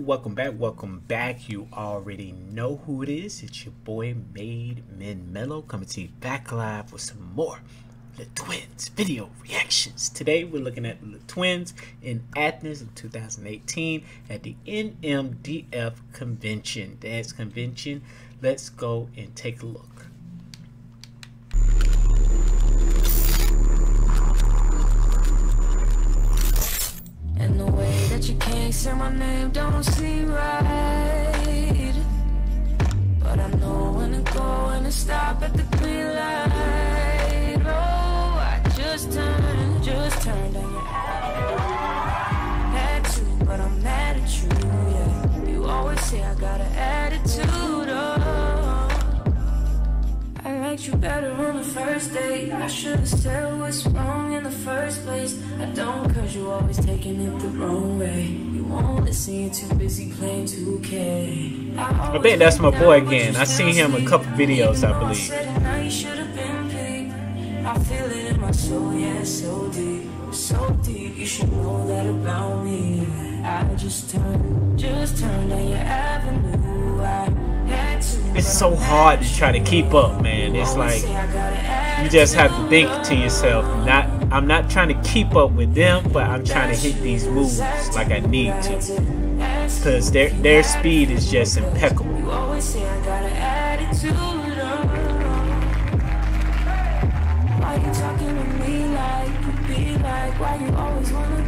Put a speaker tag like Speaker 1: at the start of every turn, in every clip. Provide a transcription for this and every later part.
Speaker 1: welcome back, welcome back. You already know who it is. It's your boy Made Men Melo coming to you back live with some more the Twins video reactions. Today we're looking at the Twins in Athens in 2018 at the NMDF convention, dance convention. Let's go and take a look.
Speaker 2: Name don't seem right. I liked you better on the first date. I should've said what's wrong in the first place. I don't, cause you always taking it the wrong way. You won't listen, you're too busy playing 2K.
Speaker 1: I think that's my boy again. I seen him a couple videos, I believe.
Speaker 2: I feel it in my soul, yeah, so deep, so deep. You should know that about me. I just turned, just turned on your avenue.
Speaker 1: It's so hard to try to keep up, man. It's like you just have to think to yourself, not I'm not trying to keep up with them, but I'm trying to hit these moves like I need to. Cause their their speed is just impeccable.
Speaker 2: Why you always wanna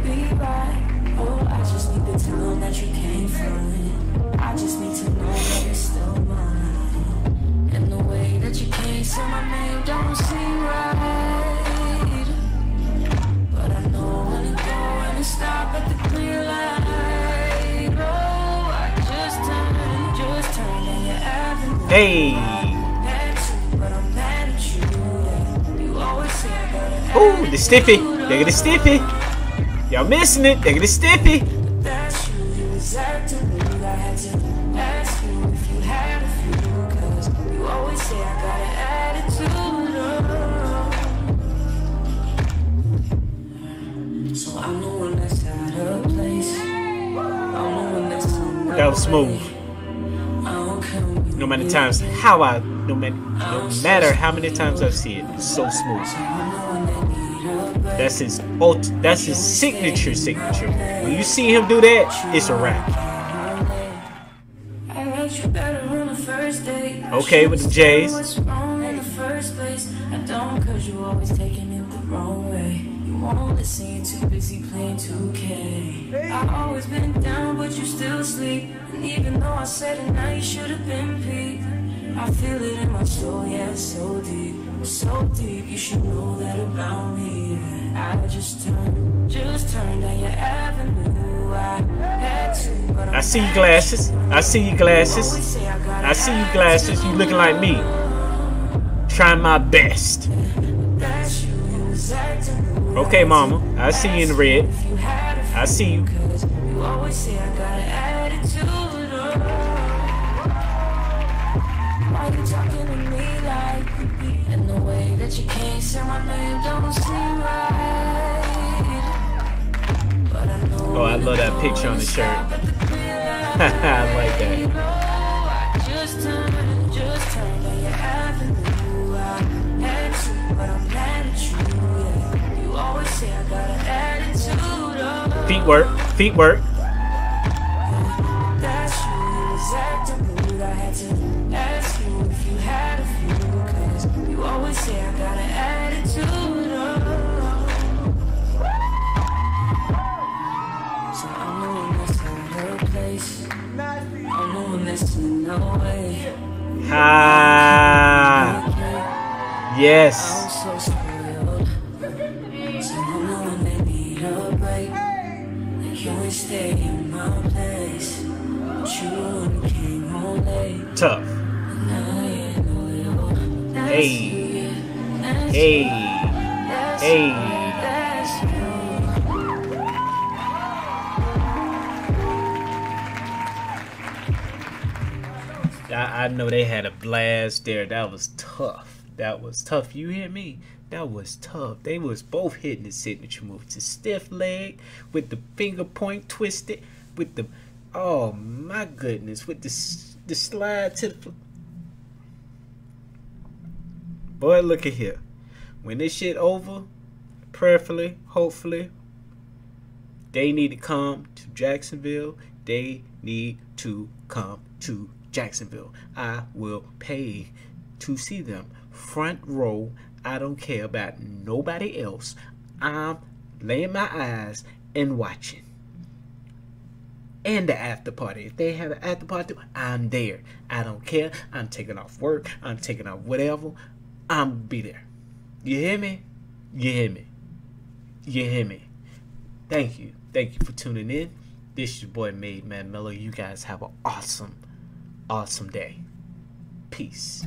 Speaker 2: an
Speaker 1: Ooh, the stiffy. Look at the stiffy. Y'all missing it. Look at the stiffy. That was smooth.
Speaker 2: I don't come
Speaker 1: No matter times how I no matter no matter how many times I've seen it, it's so smooth. That's his ult that's his signature signature. When you see him do that, it's a wrap.
Speaker 2: I liked you better on the first date. I
Speaker 1: Okay, with the J's.
Speaker 2: Said What's wrong in the first place? I don't, cause you always taking it the wrong way. You won't listen, you're too busy playing 2K. I always been down, but you still sleep. And even though I said it, now you should have been peaked. I feel it in my soul, yeah, so deep, so deep. You should know that about me. yeah. I just turned, just turned down your avenue. I had to, but
Speaker 1: I see your glasses. I see your glasses.
Speaker 2: I
Speaker 1: I see you glasses. You looking like me. Trying my best. Okay, mama. I see you in red. I see you. Oh, I love that picture on the shirt. I like that.
Speaker 2: That's in no way.
Speaker 1: Ah. Yes.
Speaker 2: Stay in my place. You came home late.
Speaker 1: Tough.
Speaker 2: Now I ain't loyal. That's
Speaker 1: Hey.
Speaker 2: you, yeah. That's
Speaker 1: Hey. Hey.
Speaker 2: you, that's you.
Speaker 1: I, I know they had a blast there. That was tough. That was tough. You hear me? That was tough. They was both hitting the signature move. The stiff leg with the finger point twisted, with the Oh my goodness, with this the slide to the boy, look at here. When this shit over, prayerfully, hopefully, they need to come to Jacksonville. They need to come to Jacksonville. I will pay to see them. Front row. I don't care about nobody else. I'm laying my eyes and watching. And the after party. If they have an after party, I'm there. I don't care. I'm taking off work. I'm taking off whatever. I'm be there. You hear me? You hear me? You hear me? Thank you. Thank you for tuning in. This is your boy Made Man Melo. You guys have an awesome, awesome day. Peace.